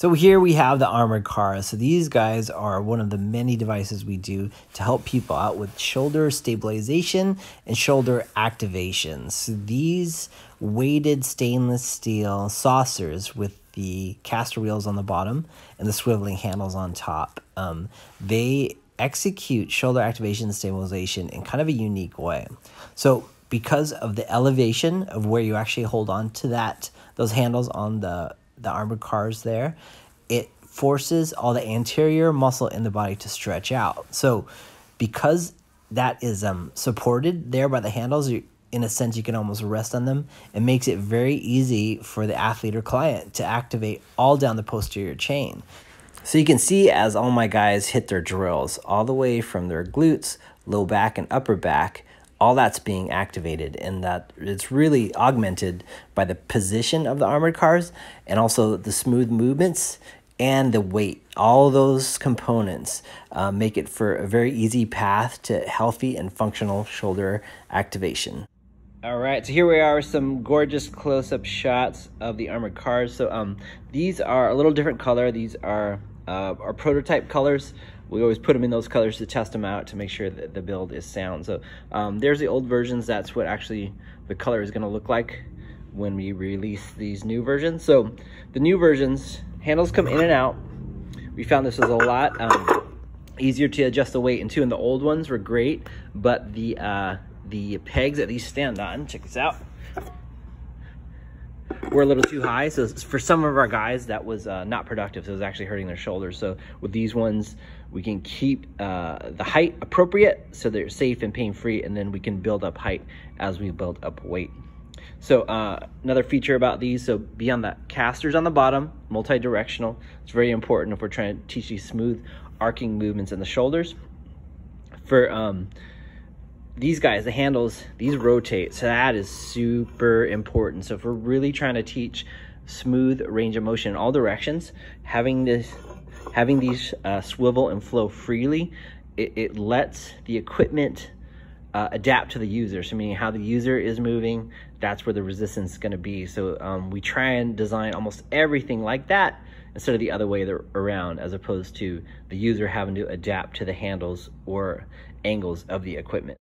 So here we have the armored car. So these guys are one of the many devices we do to help people out with shoulder stabilization and shoulder activation. So these weighted stainless steel saucers with the caster wheels on the bottom and the swiveling handles on top, um, they execute shoulder activation and stabilization in kind of a unique way. So because of the elevation of where you actually hold on to that those handles on the the armored cars there, it forces all the anterior muscle in the body to stretch out. So because that is um, supported there by the handles, you, in a sense, you can almost rest on them. It makes it very easy for the athlete or client to activate all down the posterior chain. So you can see as all my guys hit their drills, all the way from their glutes, low back, and upper back, all that's being activated and that it's really augmented by the position of the armored cars and also the smooth movements and the weight all those components uh, make it for a very easy path to healthy and functional shoulder activation all right, so here we are, some gorgeous close-up shots of the armored cars. So um, these are a little different color. These are uh, our prototype colors we always put them in those colors to test them out to make sure that the build is sound. So um, there's the old versions. That's what actually the color is going to look like when we release these new versions. So the new versions, handles come in and out. We found this was a lot um, easier to adjust the weight and into, and the old ones were great, but the uh, the pegs that these stand on, check this out, were a little too high. So for some of our guys, that was uh, not productive. So it was actually hurting their shoulders. So with these ones, we can keep uh, the height appropriate so they're safe and pain-free, and then we can build up height as we build up weight. So uh, another feature about these, so beyond the casters on the bottom, multi-directional. It's very important if we're trying to teach these smooth arcing movements in the shoulders. For um, these guys, the handles, these rotate. So that is super important. So if we're really trying to teach smooth range of motion in all directions, having this, having these uh, swivel and flow freely, it, it lets the equipment uh, adapt to the user. So meaning how the user is moving, that's where the resistance is gonna be. So um, we try and design almost everything like that instead of the other way around as opposed to the user having to adapt to the handles or angles of the equipment.